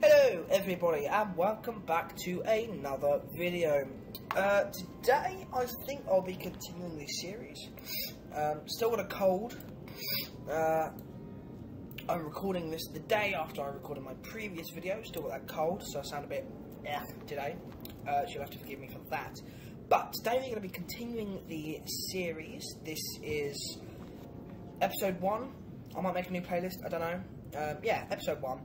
Hello everybody and welcome back to another video. Uh, today I think I'll be continuing this series. Um, still got a cold. Uh, I'm recording this the day after I recorded my previous video. Still got that cold, so I sound a bit eh today. Uh, you'll have to forgive me for that. But today we're going to be continuing the series. This is episode one. I might make a new playlist. I don't know. Um, yeah, episode one.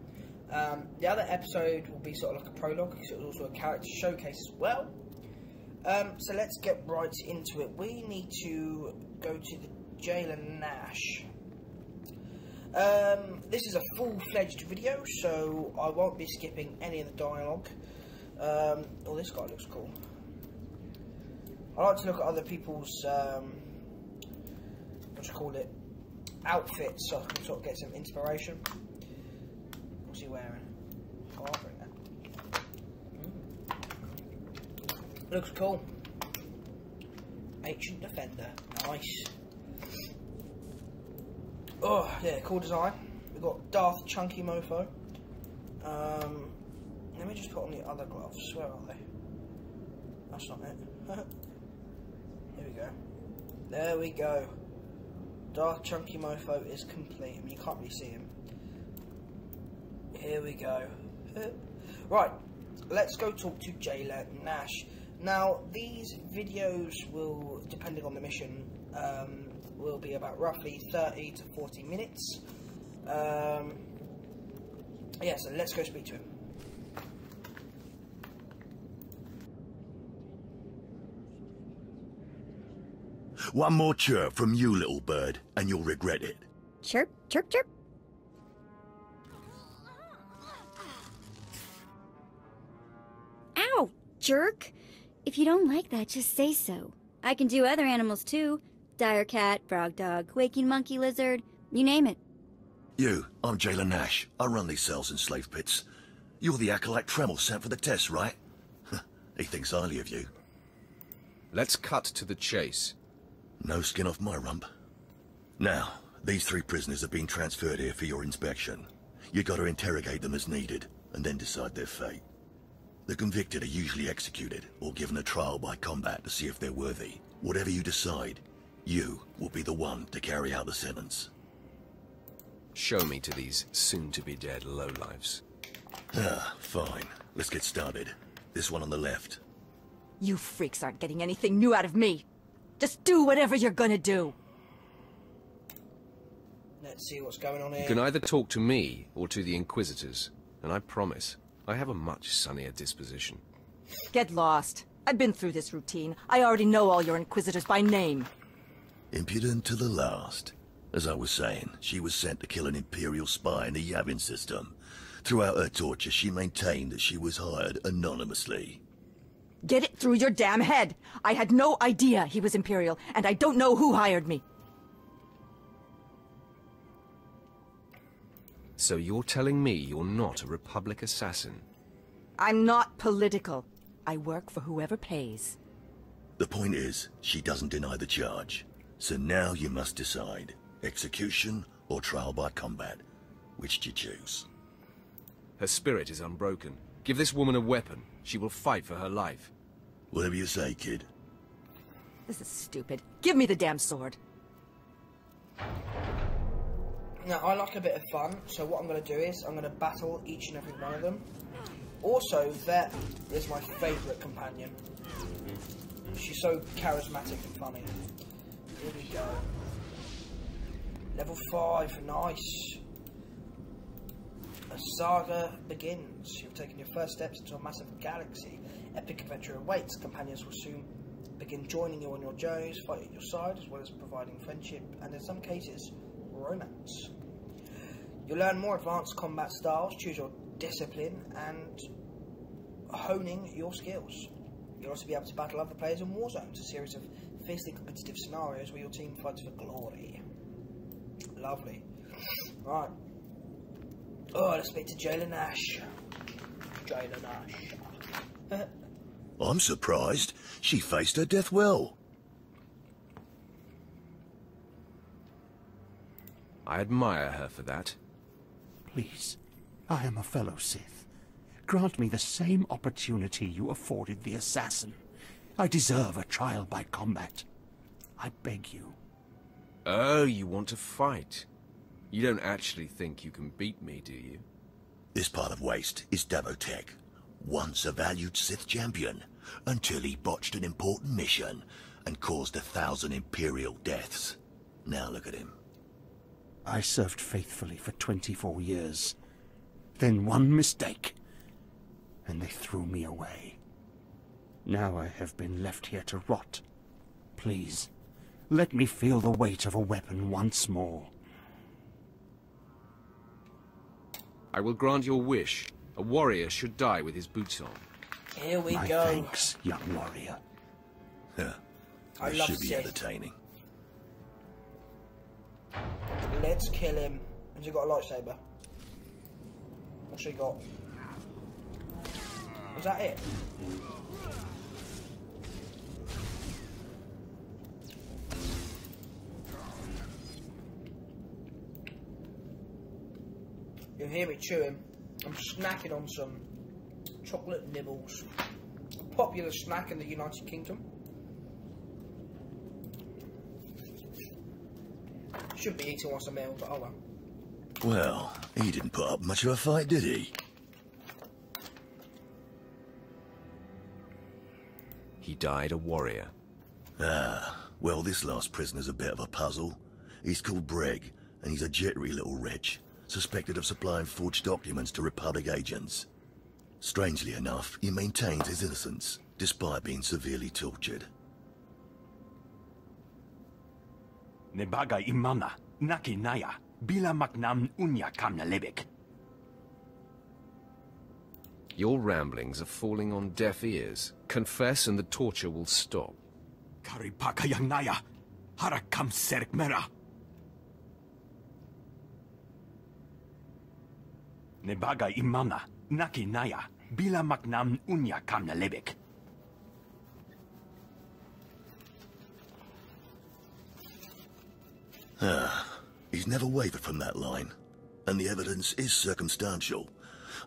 Um, the other episode will be sort of like a prologue, because it was also a character showcase as well. Um, so let's get right into it. We need to go to the Jailer Nash. Um, this is a full-fledged video, so I won't be skipping any of the dialogue. Um, oh, this guy looks cool. I like to look at other people's, um, what do you call it, outfits, so I can sort of get some inspiration. What's he wearing? Mm. Looks cool. Ancient Defender. Nice. Oh, yeah, cool design. We've got Darth Chunky Mofo. Um, let me just put on the other gloves. Where are they? That's not it. Here we go. There we go. Darth Chunky Mofo is complete. I mean, you can't really see him. Here we go. right, let's go talk to Jailer Nash. Now, these videos will, depending on the mission, um, will be about roughly 30 to 40 minutes. Um, yeah, so let's go speak to him. One more chirp from you, little bird, and you'll regret it. Chirp, chirp, chirp. Jerk. If you don't like that, just say so. I can do other animals too. Dire cat, frog dog, waking monkey lizard, you name it. You, I'm Jailer Nash. I run these cells and slave pits. You're the acolyte Tremel sent for the test, right? he thinks highly of you. Let's cut to the chase. No skin off my rump. Now, these three prisoners have been transferred here for your inspection. You gotta interrogate them as needed, and then decide their fate. The convicted are usually executed, or given a trial by combat to see if they're worthy. Whatever you decide, you will be the one to carry out the sentence. Show me to these soon-to-be-dead lowlifes. Ah, fine. Let's get started. This one on the left. You freaks aren't getting anything new out of me. Just do whatever you're gonna do. Let's see what's going on here. You can either talk to me or to the Inquisitors, and I promise, I have a much sunnier disposition. Get lost. I've been through this routine. I already know all your Inquisitors by name. Impudent to the last. As I was saying, she was sent to kill an Imperial spy in the Yavin system. Throughout her torture, she maintained that she was hired anonymously. Get it through your damn head! I had no idea he was Imperial, and I don't know who hired me. So you're telling me you're not a Republic assassin? I'm not political. I work for whoever pays. The point is, she doesn't deny the charge. So now you must decide. Execution or trial by combat. Which do you choose? Her spirit is unbroken. Give this woman a weapon. She will fight for her life. Whatever you say, kid. This is stupid. Give me the damn sword. Now, I like a bit of fun, so what I'm going to do is I'm going to battle each and every one of them. Also, Vette is my favourite companion. She's so charismatic and funny. Here we go. Level 5, nice. A saga begins. You've taken your first steps into a massive galaxy. Epic adventure awaits. Companions will soon begin joining you on your journeys, fighting at your side, as well as providing friendship and, in some cases, romance. You'll learn more advanced combat styles, choose your discipline, and honing your skills. You'll also be able to battle other players in Warzones, a series of fiercely competitive scenarios where your team fights for glory. Lovely. Right. Oh, let's speak to Jailer Nash. Jailer Nash. I'm surprised. She faced her death well. I admire her for that. Please, I am a fellow Sith. grant me the same opportunity you afforded the assassin. I deserve a trial by combat. I beg you. Oh, you want to fight? You don't actually think you can beat me, do you? This part of Waste is Davotech, once a valued Sith champion, until he botched an important mission and caused a thousand Imperial deaths. Now look at him. I served faithfully for 24 years. Then one mistake, and they threw me away. Now I have been left here to rot. Please, let me feel the weight of a weapon once more. I will grant your wish. A warrior should die with his boots on. Here we My go. thanks, young warrior. Huh. I This love should be Sith. entertaining. Let's kill him. Has he got a lightsaber? What's he got? Is that it? You hear me chewing. I'm snacking on some chocolate nibbles. A popular snack in the United Kingdom. Should be eating once a meal, but oh well. Well, he didn't put up much of a fight, did he? He died a warrior. Ah, well, this last prisoner's a bit of a puzzle. He's called Breg, and he's a jittery little wretch, suspected of supplying forged documents to Republic agents. Strangely enough, he maintains his innocence, despite being severely tortured. Nebaga imana, naki naya, bila maknam unya kamna lebek. Your ramblings are falling on deaf ears. Confess and the torture will stop. Karipaka yang naya, harakam serk mera. Nebaga imana, naki naya, bila maknam unya kamna lebek. He's never wavered from that line, and the evidence is circumstantial.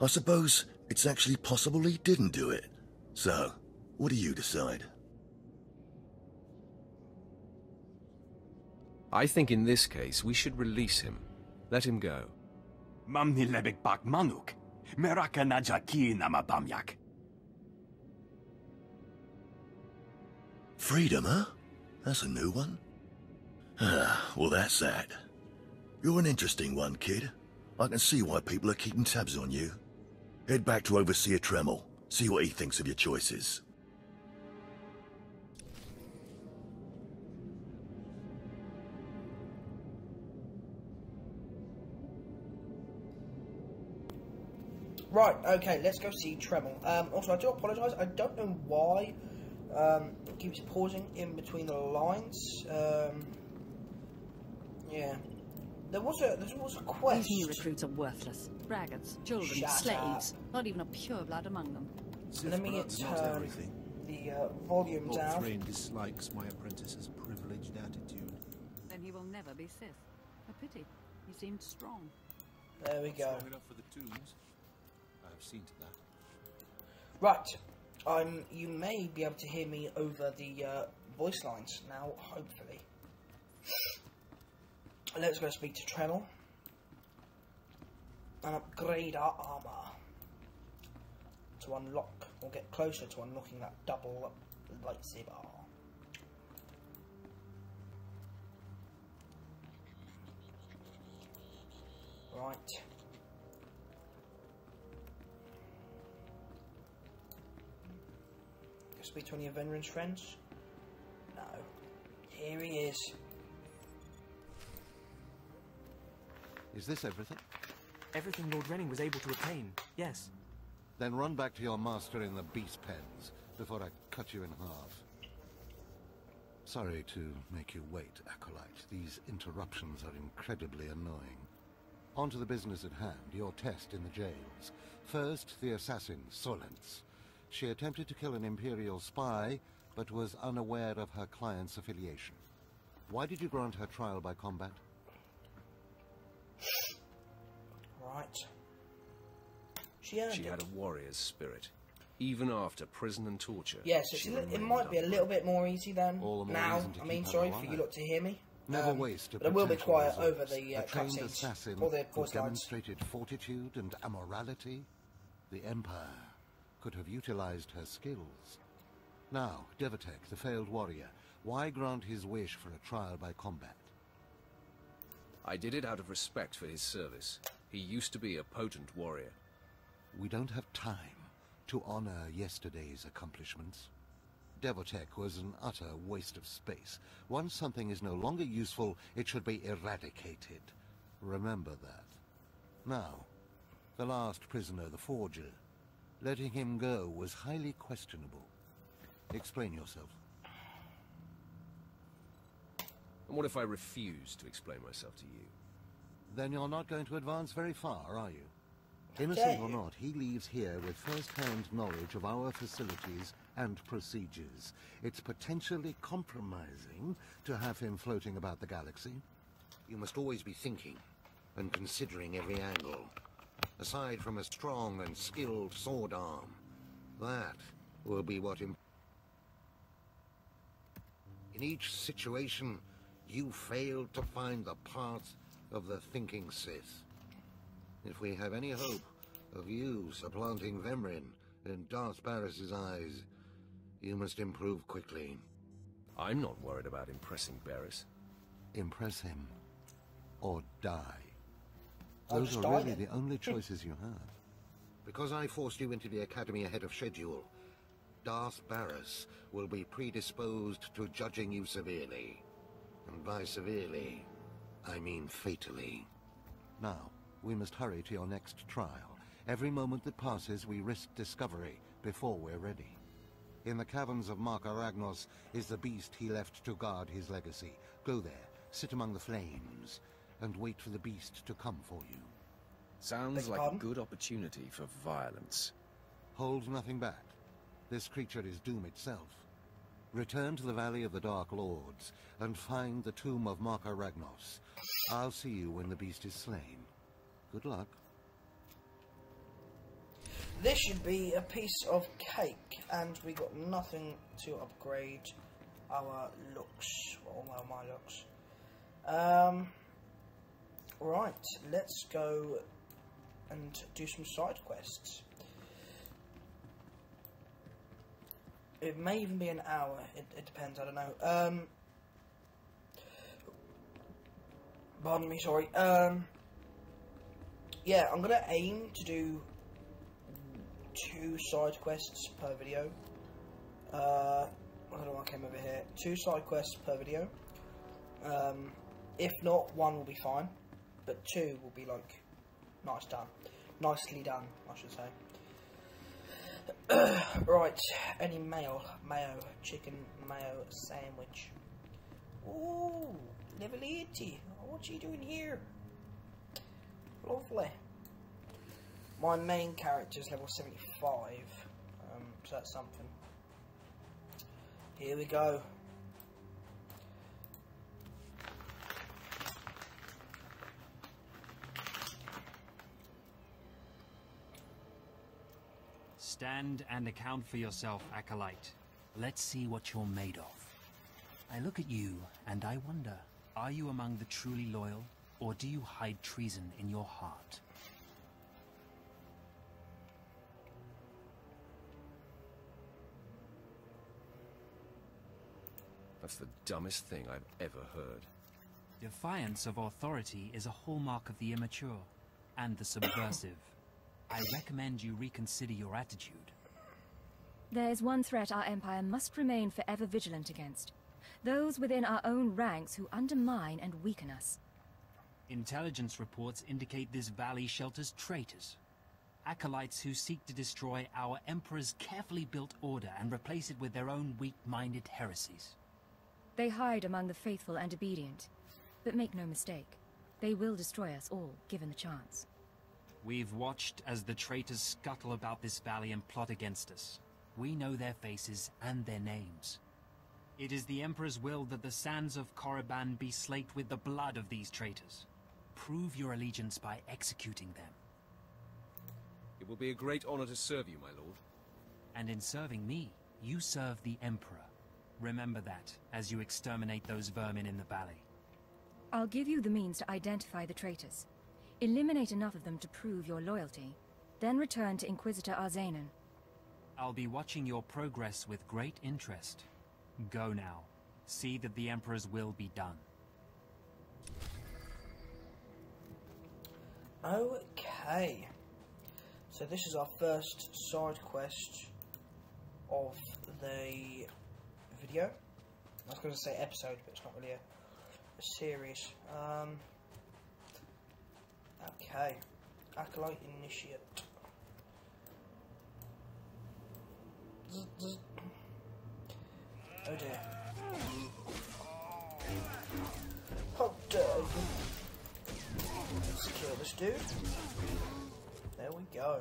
I suppose it's actually possible he didn't do it. So, what do you decide? I think in this case we should release him. Let him go. Mamni lebek bak manuk, meraka najaki nama bamyak. Freedom, huh? That's a new one. Well, that's that. You're an interesting one, kid. I can see why people are keeping tabs on you. Head back to Overseer Tremel. See what he thinks of your choices. Right, okay, let's go see Tremel. Um, also, I do apologise. I don't know why um, it keeps pausing in between the lines. Um, yeah, there was a there was a quest. These new recruits are worthless. Braggarts, children, Shut slaves. Not even a pure blood among them. Let me turn everything. the uh, volume Lord down. Thrain dislikes my apprentice's privileged attitude. Then he will never be Sith. A pity. He seemed strong. There we go. Strong enough for the tombs. I have seen to that. Right, um, you may be able to hear me over the uh, voice lines now. Hopefully, let's go speak to Tremel and upgrade our armor to unlock or get closer to unlocking that double lightsaber. Right. Speak to any of Vemrin's friends? No. Here he is. Is this everything? Everything Lord Renning was able to obtain, yes. Then run back to your master in the beast pens before I cut you in half. Sorry to make you wait, Acolyte. These interruptions are incredibly annoying. On to the business at hand, your test in the jails. First, the assassin, Solence. She attempted to kill an Imperial spy, but was unaware of her client's affiliation. Why did you grant her trial by combat? Right. She She it. had a warrior's spirit, even after prison and torture. Yes, a li- it might be a little bit more easy than All the more now. I mean, sorry for you lot to hear me. Never Um, waste a But I will be quiet over the uh, a trained assassin or the who lines. demonstrated fortitude and amorality. The Empire could have utilized her skills. Now, Devatek, the failed warrior, why grant his wish for a trial by combat? I did it out of respect for his service. He used to be a potent warrior. We don't have time to honor yesterday's accomplishments. Devotech was an utter waste of space. Once something is no longer useful, it should be eradicated. Remember that. Now, the last prisoner, the Forger. Letting him go was highly questionable. Explain yourself. And what if I refuse to explain myself to you? Then you're not going to advance very far, are you? Innocent or not, he leaves here with first-hand knowledge of our facilities and procedures. It's potentially compromising to have him floating about the galaxy. You must always be thinking and considering every angle. Aside from a strong and skilled sword arm, that will be what... Im In each situation, you failed to find the path of the thinking Sith. If we have any hope of you supplanting Vemrin in Darth Baras's eyes, you must improve quickly. I'm not worried about impressing Baras. Impress him, or die. I'll Those are really the only choices you have. Because I forced you into the Academy ahead of schedule, Darth Baras will be predisposed to judging you severely. And by severely, I mean fatally. Now, we must hurry to your next trial. Every moment that passes, we risk discovery before we're ready. In the caverns of Marka Ragnos is the beast he left to guard his legacy. Go there, sit among the flames, and wait for the beast to come for you. Sounds Beg like pardon? a good opportunity for violence. Hold nothing back. This creature is doom itself. Return to the Valley of the Dark Lords and find the tomb of Marka Ragnos. I'll see you when the beast is slain. Good luck. This should be a piece of cake, and we got nothing to upgrade our looks. Well, well, my looks. Um, right, let's go and do some side quests. It may even be an hour. It, it depends. I don't know. Um, pardon me. Sorry. Um, yeah, I'm gonna aim to do two side quests per video. Uh, I don't know why I came over here. Two side quests per video. Um, if not, one will be fine, but two will be like nice done, nicely done, I should say. right, any mayo, mayo, chicken mayo sandwich. Ooh, level 80. What's he doing here? Lovely. My main character is level 75, um, so that's something. Here we go. Stand and account for yourself, Acolyte. Let's see what you're made of. I look at you, and I wonder, are you among the truly loyal, or do you hide treason in your heart? That's the dumbest thing I've ever heard. Defiance of authority is a hallmark of the immature and the subversive. I recommend you reconsider your attitude. There is one threat our Empire must remain forever vigilant against. Those within our own ranks who undermine and weaken us. Intelligence reports indicate this valley shelters traitors. Acolytes who seek to destroy our Emperor's carefully built order and replace it with their own weak-minded heresies. They hide among the faithful and obedient. But make no mistake, they will destroy us all, given the chance. We've watched as the traitors scuttle about this valley and plot against us. We know their faces and their names. It is the Emperor's will that the sands of Korriban be slaked with the blood of these traitors. Prove your allegiance by executing them. It will be a great honor to serve you, my lord. And in serving me, you serve the Emperor. Remember that, as you exterminate those vermin in the valley. I'll give you the means to identify the traitors. Eliminate enough of them to prove your loyalty. Then return to Inquisitor Arzanan. I'll be watching your progress with great interest. Go now. See that the Emperor's will be done. Okay. So this is our first side quest of the video. I was going to say episode, but it's not really a, a series. Um, okay. Acolyte Initiate. Oh dear. Oh, How dare you! Let's kill this dude. There we go.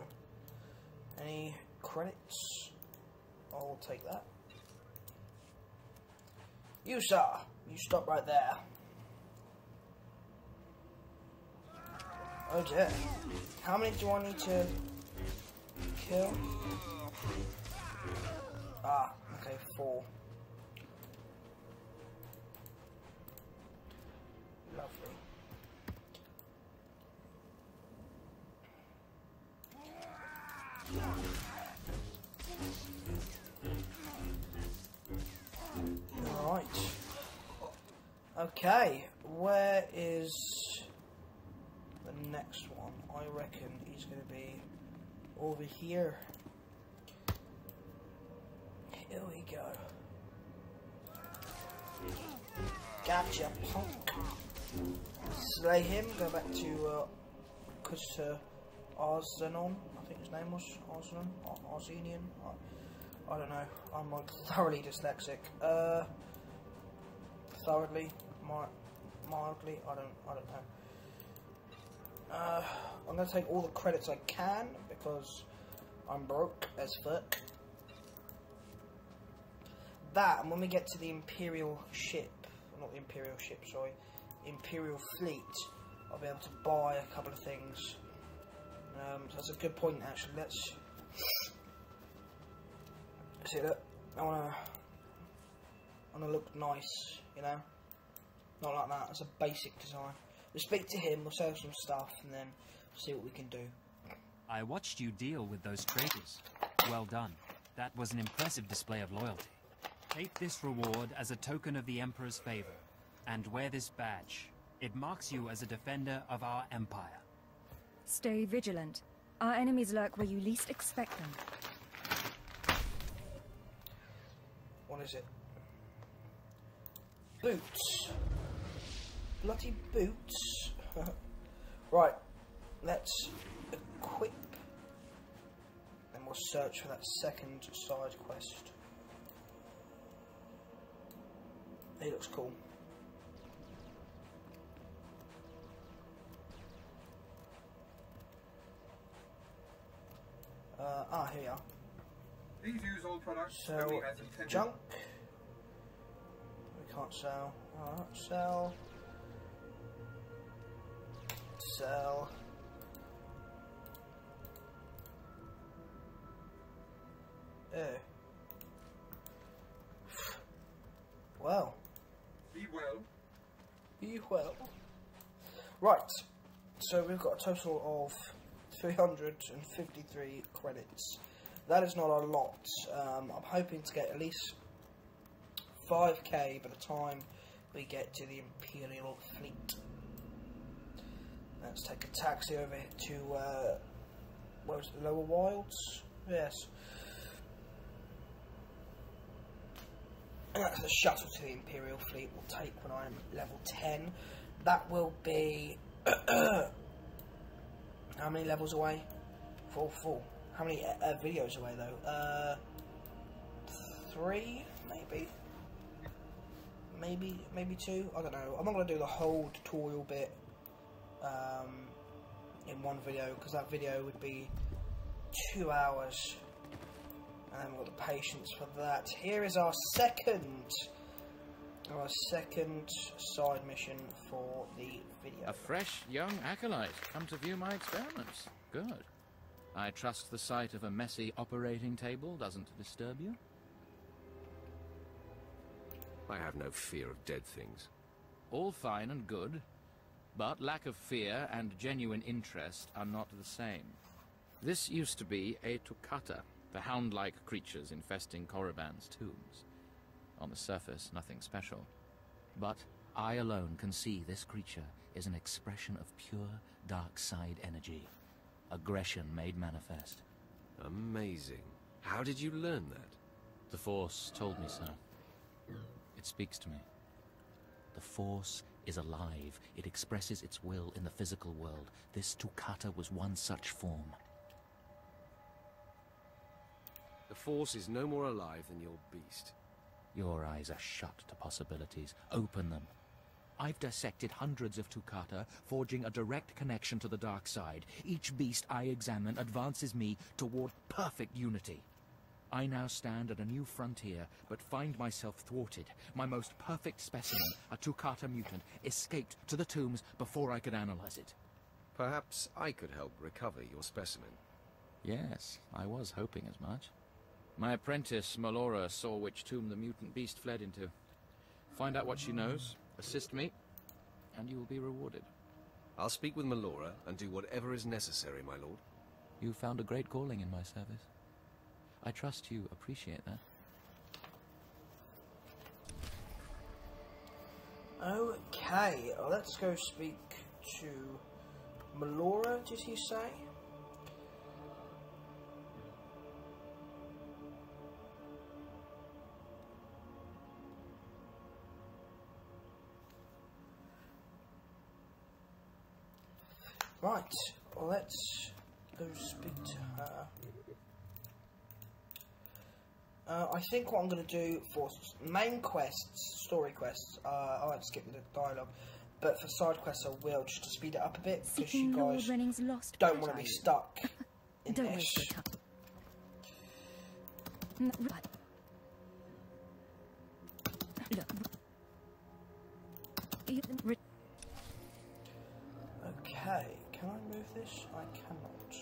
Any credits? I'll take that. You, sir. You stop right there. Oh dear. How many do I need to kill? Ah, okay, four. Lovely. Right. Okay, where is next one? I reckon he's going to be over here. Here we go. Gotcha, punk. Slay him, go back to, uh, Kusa Arzenon, I think his name was, Arzenon, Ar I, I don't know, I'm like thoroughly dyslexic, uh, thoroughly, mi mildly, I don't, I don't know. Uh, I'm gonna take all the credits I can, because I'm broke as fuck. That, and when we get to the Imperial ship, not the Imperial ship, sorry, Imperial fleet, I'll be able to buy a couple of things. Um, so that's a good point, actually. Let's see. Look, I wanna, I wanna look nice, you know, not like that. It's a basic design. We'll speak to him. We'll sell some stuff, and then see what we can do. I watched you deal with those traitors. Well done. That was an impressive display of loyalty. Take this reward as a token of the Emperor's favor, and wear this badge. It marks you as a defender of our empire. Stay vigilant. Our enemies lurk where you least expect them. What is it? Boots. Bloody boots. right. Let's equip. Then we'll search for that second side quest. He looks cool. Uh, ah, here we are. Please use all products So, only as intended. junk. We can't sell. Alright, sell. Sell. Eh. Well. Be well. Be well. Right. So we've got a total of 353 credits. That is not a lot. Um, I'm hoping to get at least 5k by the time we get to the Imperial Fleet. Let's take a taxi over to, uh, where was it, the Lower Wilds? Yes. That's the shuttle to the Imperial Fleet will take when I'm level 10. That will be... how many levels away? Four, four. How many uh, uh, videos away though? Uh, three, maybe. Maybe, maybe two. I don't know. I'm not gonna do the whole tutorial bit um, in one video because that video would be two hours, and then we've got the patience for that. Here is our second, our second side mission for the video. A fresh young acolyte come to view my experiments. Good. I trust the sight of a messy operating table doesn't disturb you? I have no fear of dead things. All fine and good, but lack of fear and genuine interest are not the same. This used to be a Tukata, the hound-like creatures infesting Korriban's tombs. On the surface, nothing special. But I alone can see this creature is an expression of pure dark side energy. Aggression made manifest. Amazing. How did you learn that? The Force told me so. It speaks to me. The Force is alive. It expresses its will in the physical world. This Tukata was one such form. The Force is no more alive than your beast. Your eyes are shut to possibilities. Open them. I've dissected hundreds of Tukata, forging a direct connection to the dark side. Each beast I examine advances me toward perfect unity. I now stand at a new frontier, but find myself thwarted. My most perfect specimen, a Tukata mutant, escaped to the tombs before I could analyze it. Perhaps I could help recover your specimen. Yes, I was hoping as much. My apprentice, Melora, saw which tomb the mutant beast fled into. Find out what she knows, assist me, and you will be rewarded. I'll speak with Melora and do whatever is necessary, my lord. You found a great calling in my service. I trust you appreciate that. Okay, let's go speak to Melora, did he say? Right, let's go speak to her. Uh, I think what I'm going to do for main quests, story quests, uh, I won't skip the dialogue, but for side quests I will, just to speed it up a bit, because you guys don't want to be stuck in Don't this. waste your time. N- right. Look. You- re- Okay, can I move this? I cannot.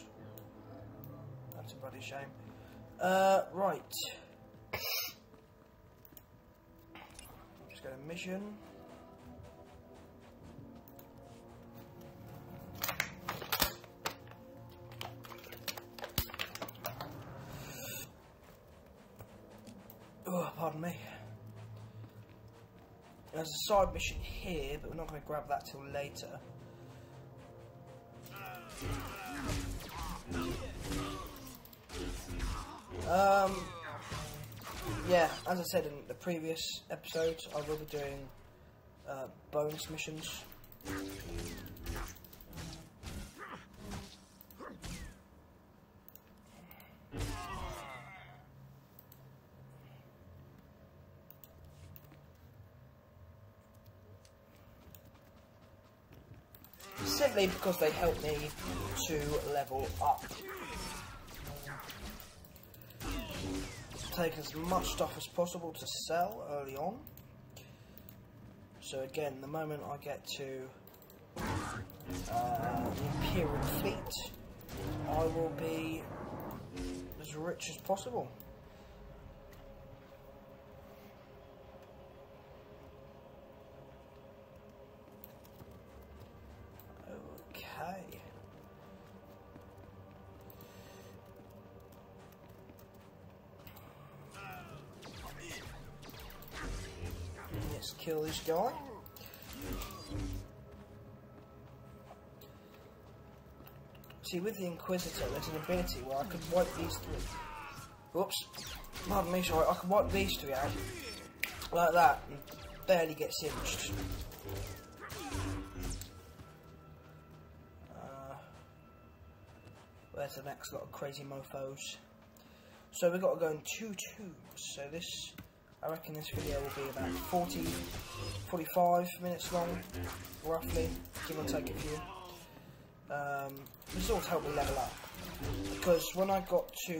That's a bloody shame. Uh, right. Just go to mission. Oh, pardon me. There's a side mission here, but we're not going to grab that till later. Um, yeah, as I said in the previous episodes, I will be doing uh, bonus missions. Simply because they help me to level up. Take as much stuff as possible to sell early on. So again, the moment I get to uh, the Imperial Fleet, I will be as rich as possible. Guy. See, with the Inquisitor, there's an ability where I could wipe these three. Oops. Pardon me, sorry. I can wipe these three out. Like that, and barely get singed. Uh, where's the next lot of crazy mofos? So we've got to go in two. So this, I reckon this video will be about 40, 45 minutes long, roughly, give or take a few. Um, this all help me level up. Because when I got to,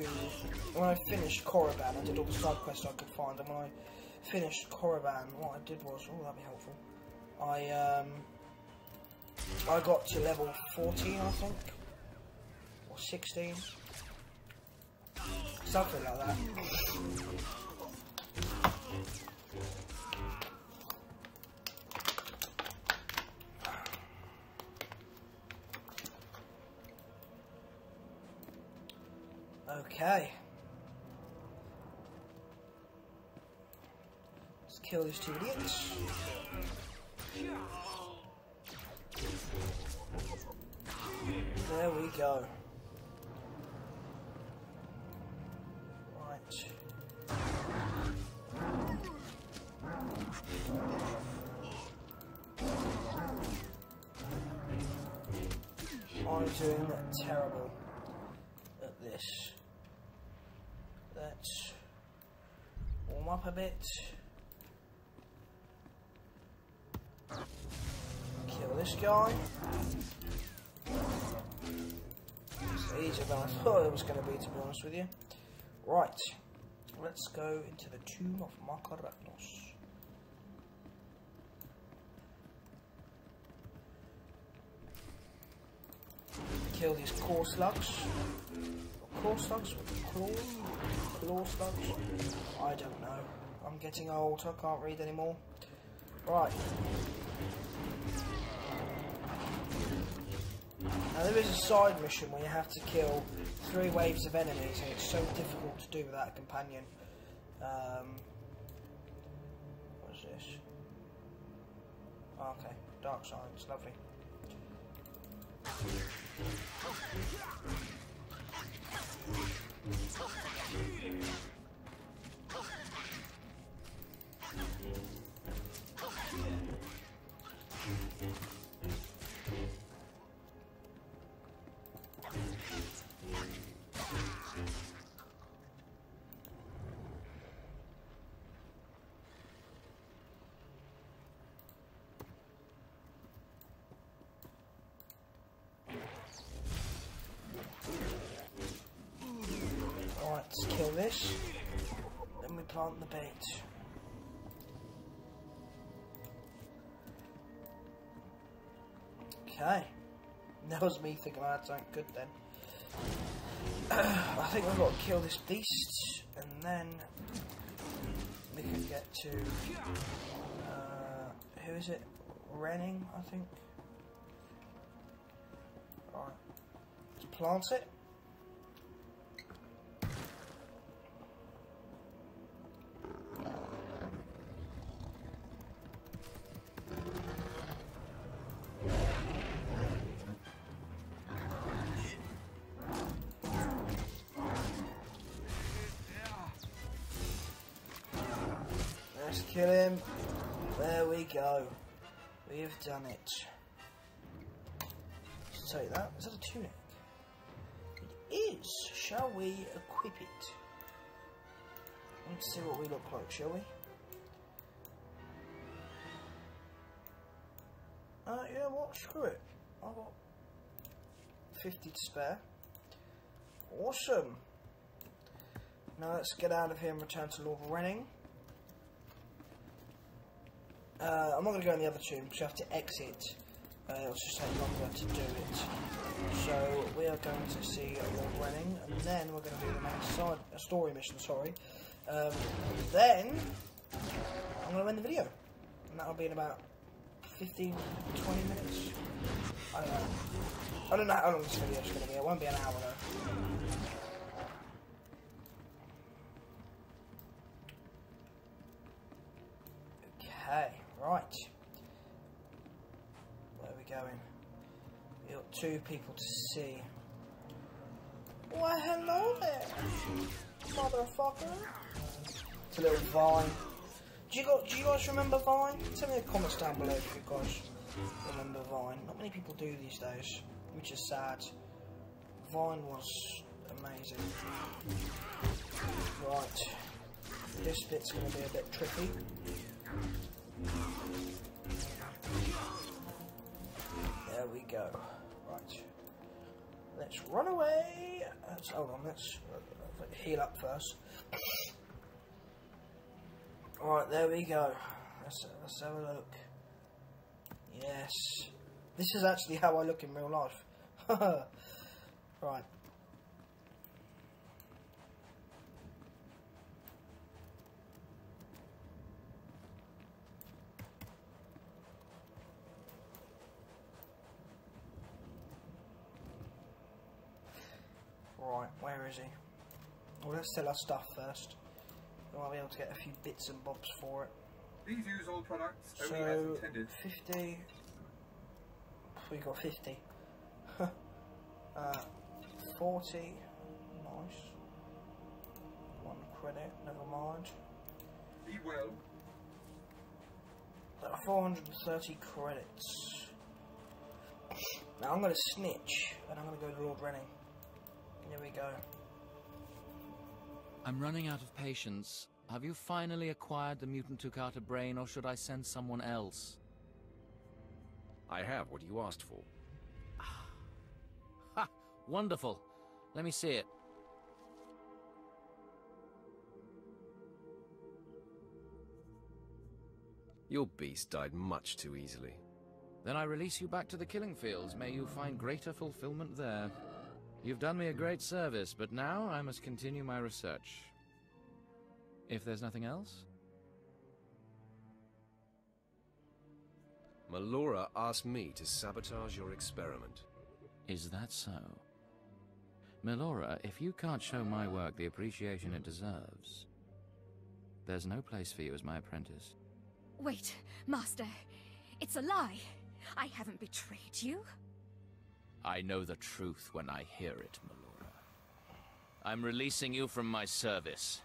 when I finished Korriban, I did all the side quests I could find, and when I finished Korriban, what I did was, oh that'd be helpful, I, um, I got to level 14 I think, or 16, Something like that. Okay. Let's kill these two idiots. There we go. Right. Doing terrible at this. Let's warm up a bit. Kill this guy. It's easier than I thought it was going to be, to be honest with you. Right, let's go into the tomb of Marka Ragnos. Kill these core slugs. Core slugs? Claw? Claw slugs? I don't know. I'm getting old, I can't read anymore. Right. Now there is a side mission where you have to kill three waves of enemies and it's so difficult to do without a companion. Um, what is this? Oh, okay, Dark Signs, lovely. Alright, this. Then we plant the bait. Okay. That was me thinking had something good then. I think we've got to kill this beast and then we can get to uh, who is it? Renning, I think. Right. Let's plant it. Go. We have done it. Let's take that. Is that a tunic? It is. Shall we equip it? Let's see what we look like, shall we? Uh, yeah, what? Screw it. I've got 50 to spare. Awesome. Now let's get out of here and return to Lord Renning. Uh, I'm not going to go in the other tomb because you have to exit. Uh, it'll just take longer to do it. So we are going to see Lord Renning, and then we're going to do the main side, a story mission. Sorry. Um, then I'm going to end the video, and that'll be in about 15, 20 minutes. I don't know. I don't know how long this video is going to be. It won't be an hour though. Okay, right. Where are we going? We got two people to see. Why, hello there, motherfucker. It's a little Vine. Do you, do you guys remember Vine? Tell me in the comments down below if you guys remember Vine. Not many people do these days, which is sad. Vine was amazing. Right. This bit's going to be a bit tricky. There we go. Let's run away. Let's, hold on, let's heal up first. Alright, there we go. Let's, let's have a look. Yes. This is actually how I look in real life. right. Right, where is he? Well, let's sell our stuff first. We might be able to get a few bits and bobs for it. These use all products only as So, intended. 50. We got 50. uh, 40. Nice. One credit, never mind. Be well. Uh, 430 credits. Now I'm going to snitch, and I'm going to go to Lord Renning. Here we go. I'm running out of patience. Have you finally acquired the mutant Tukata brain, or should I send someone else? I have what you asked for. Ha! Wonderful. Let me see it. Your beast died much too easily. Then I release you back to the killing fields. May you find greater fulfillment there. You've done me a great service, but now I must continue my research. If there's nothing else? Melora asked me to sabotage your experiment. Is that so? Melora, if you can't show my work the appreciation it deserves, there's no place for you as my apprentice. Wait, Master. It's a lie. I haven't betrayed you. I know the truth when I hear it, Melora. I'm releasing you from my service.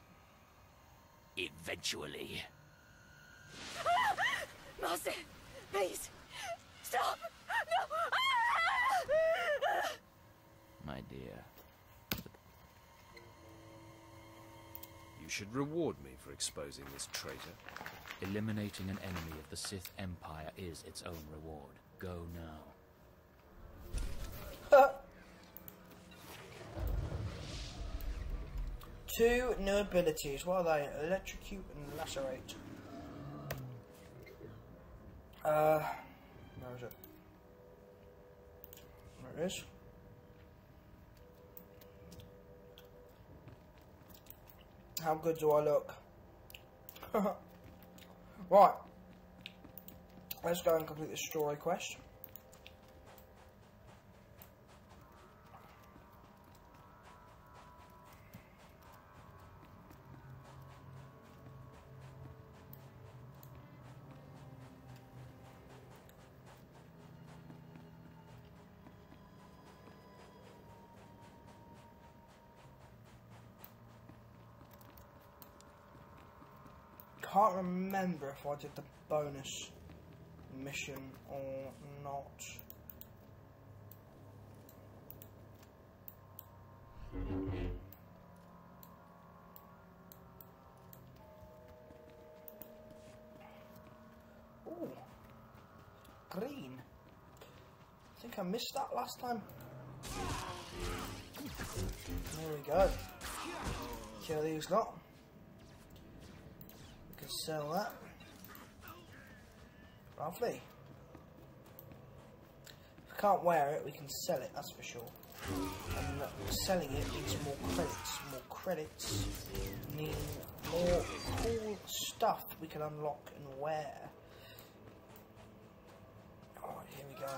Eventually. Master, please, stop! No! My dear, You should reward me for exposing this traitor. eliminating an enemy of the Sith Empire is its own reward. Go now. Two new abilities. What are they? Electrocute and lacerate. Uh, where is it? There it is. How good do I look? right. Let's go and complete the story quest. Can't remember if I did the bonus mission or not. Ooh, green. I think I missed that last time. There we go. Kill these lot. Sell that. Lovely. If we can't wear it, we can sell it, that's for sure. And selling it means more credits. More credits mean more cool stuff we can unlock and wear. Alright, here we go.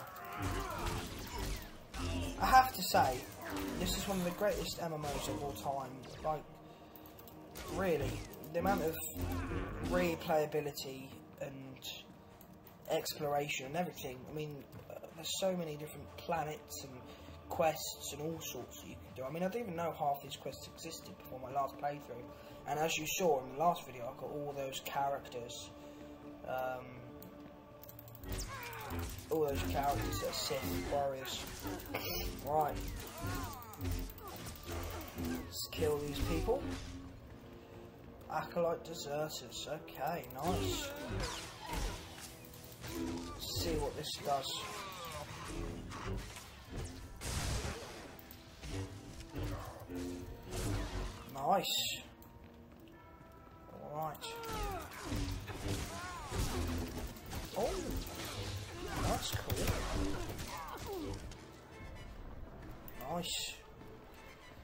I have to say, this is one of the greatest MMOs of all time. Like, really, the amount of replayability and exploration and everything. I mean, uh, there's so many different planets and quests and all sorts that you can do. I mean, I didn't even know half these quests existed before my last playthrough. And as you saw in the last video, I got all those characters. Um, all those characters that are Sith warriors. Right. Let's kill these people. Acolyte deserters. Okay, nice. Let's see what this does. Nice. Alright. Oh, that's cool. Nice.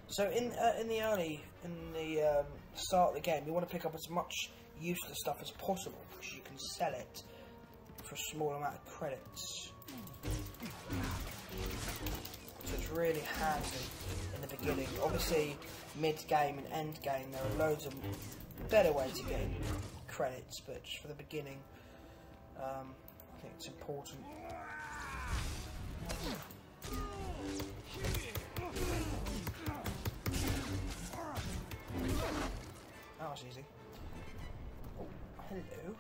So in uh, in the early, in the um, start the game, you want to pick up as much useless stuff as possible because you can sell it for a small amount of credits. So it's really handy in the beginning. Obviously, mid-game and end-game, there are loads of better ways to gain credits, but for the beginning, um, I think it's important. Oh, that was easy. Oh, hello.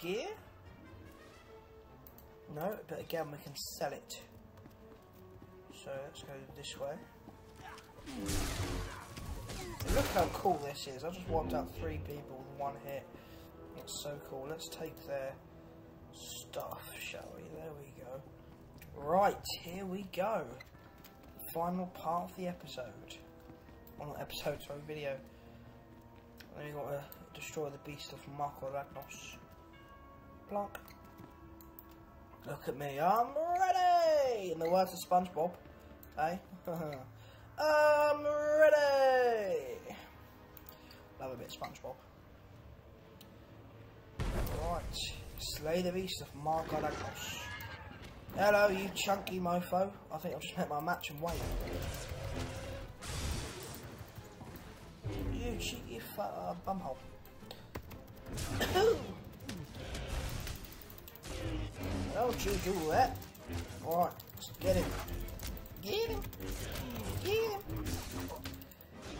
Gear? No, but again we can sell it. So let's go this way. Look how cool this is. I just wiped out three people with one hit. It's so cool. Let's take their stuff, shall we? There we go. Right, here we go. Final part of the episode. Well, not episode, sorry, video. Then we got to destroy the beast of Marka Ragnos. Plonk. Look at me, I'm ready! In the words of SpongeBob, eh? I'm ready! Love a bit of SpongeBob. Right, slay the beast of Marka Ragnos. Hello, you chunky mofo. I think I've just met my match and weight. You cheeky fat uh, bumhole. Don't you do that. Alright, get him. Get him. Get him.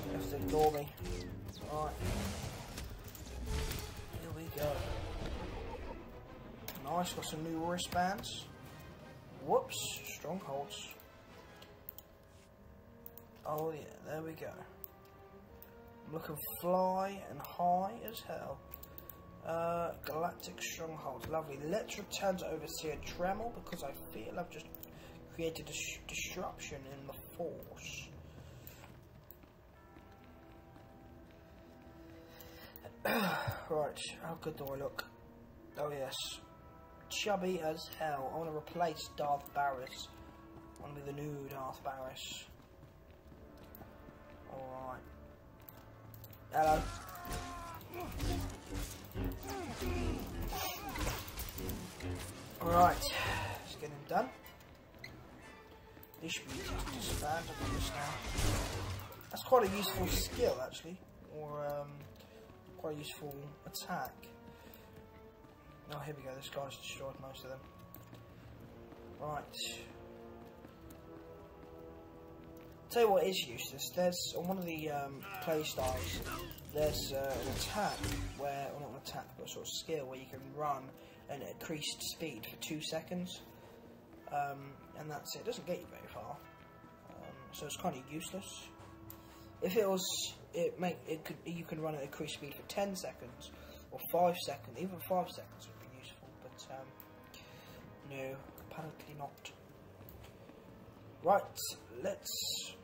You have ignore me. Alright. Here we go. Nice, got some new wristbands. Whoops, strongholds. Oh yeah, there we go. Looking fly and high as hell. Uh, Galactic Stronghold, lovely. Let's return to Overseer Tremel because I feel I've just created a disruption in the Force. right, how good do I look? Oh yes, chubby as hell. I want to replace Darth Baras. I want to be the new Darth Baras. Alright. Hello. Alright, let's get him done. This should be disband on this now. That's quite a useful skill actually, or um, quite a useful attack. Oh, here we go, this guy's destroyed most of them. Right. Tell you what is useless, there's on one of the um, play styles, there's uh, an attack where, well not an attack, but a sort of skill where you can run at increased speed for two seconds. Um, and that's it. it. doesn't get you very far. Um, so it's kind of useless. If it was, it make it could you can run at increased speed for ten seconds or five seconds, even five seconds would be useful. But um, no, apparently not. Right, let's.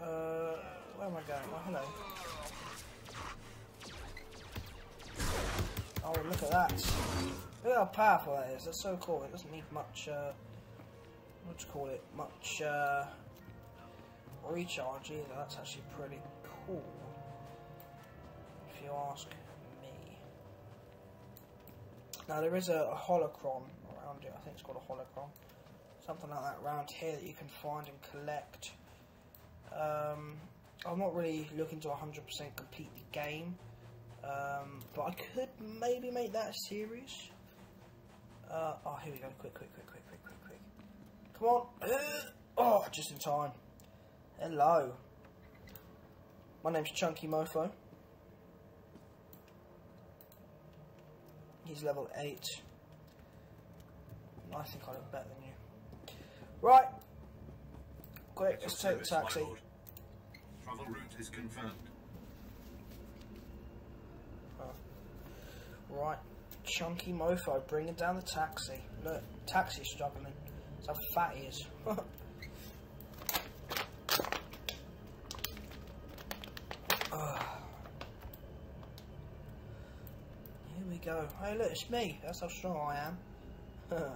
Uh, where am I going? Oh, hello. Oh, look at that. Look how powerful that is. That's so cool. It doesn't need much, uh, what do you call it? Much, uh, recharge either. That's actually pretty cool. If you ask me. Now, there is a, a holocron around it. I think it's called a holocron. Something like that around here that you can find and collect. Um, I'm not really looking to 100% complete the game. Um, but I could maybe make that a series. Uh, oh, here we go. Quick, quick, quick, quick, quick, quick, quick. Come on. oh, just in time. Hello. My name's Chunky Mofo. He's level 8. I think I look better than you. Right. Quick, let's take the taxi. Travel route is confirmed. Right, chunky mofo bringing down the taxi. Look, taxi's struggling. That's how fat he is. Here we go. Hey, look, it's me. That's how strong I am.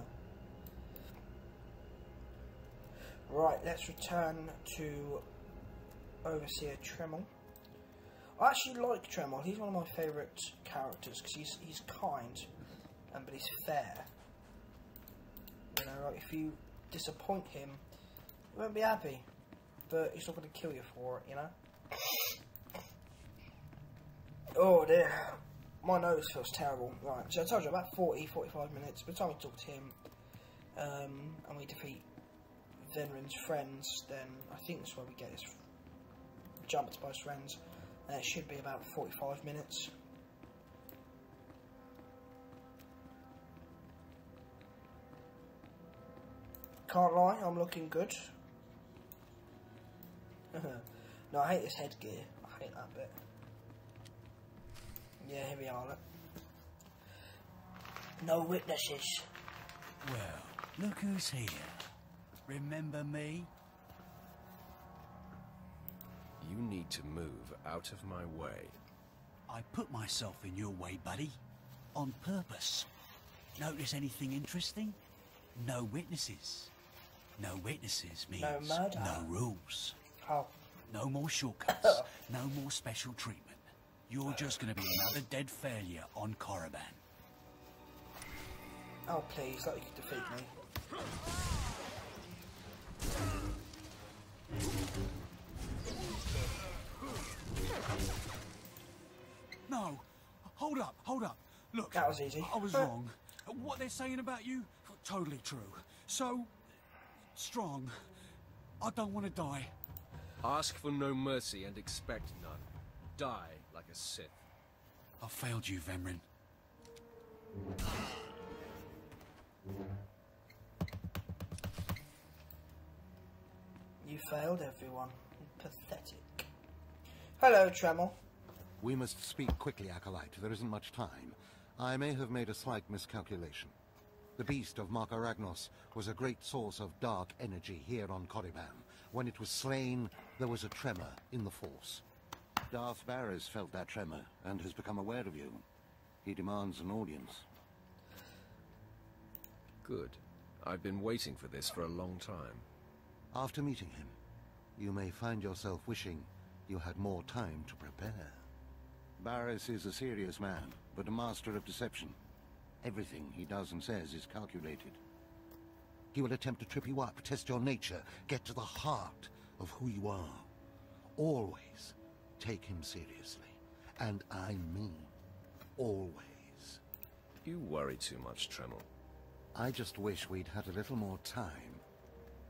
right, let's return to Overseer Tremel. I actually like Tremel. He's one of my favourite characters because he's he's kind, and but he's fair. You know, like if you disappoint him, he won't be happy. But he's not going to kill you for it, you know? Oh dear. My nose feels terrible. Right, so I told you about 40, 45 minutes. By the time we talk to him um, and we defeat Vemrin's friends, then I think that's where we get his jump to both friends. And it should be about 45 minutes. Can't lie, I'm looking good. no, I hate this headgear. I hate that bit. Yeah, here we are. Look. No witnesses. Well, look who's here. Remember me? You need to move out of my way. I put myself in your way, buddy. On purpose. Notice anything interesting? No witnesses. No witnesses means No murder. no rules. Oh. No more shortcuts. no more special treatment. You're just gonna be another dead failure on Korriban. Oh, please, let you could defeat me. No! Hold up, hold up. Look, That was easy. I was wrong. What they're saying about you, totally true. So, strong. I don't want to die. Ask for no mercy and expect none. Die like a Sith. I failed you, Vemrin. You failed everyone. Pathetic. Hello, Tremel. We must speak quickly, Acolyte. There isn't much time. I may have made a slight miscalculation. The beast of Marka Ragnos was a great source of dark energy here on Korriban. When it was slain, there was a tremor in the Force. Darth Baras felt that tremor and has become aware of you. He demands an audience. Good. I've been waiting for this for a long time. After meeting him, you may find yourself wishing you had more time to prepare. Baras is a serious man, but a master of deception. Everything he does and says is calculated. He will attempt to trip you up, test your nature, get to the heart of who you are. Always take him seriously. And I mean always. You worry too much, Tremel. I just wish we'd had a little more time.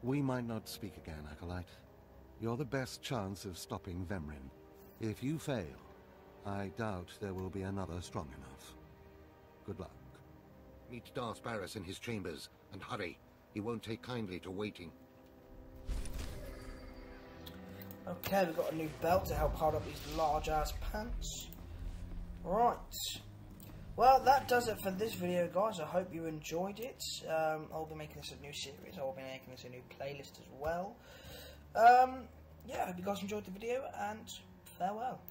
We might not speak again, Acolyte. You're the best chance of stopping Vemrin. If you fail, I doubt there will be another strong enough. Good luck. Meet Darth Baras in his chambers, and hurry. He won't take kindly to waiting. Okay, we've got a new belt to help hold up these large ass pants. Right. Well, that does it for this video, guys. I hope you enjoyed it. Um, I'll be making this a new series. I'll be making this a new playlist as well. Um, yeah, I hope you guys enjoyed the video, and farewell.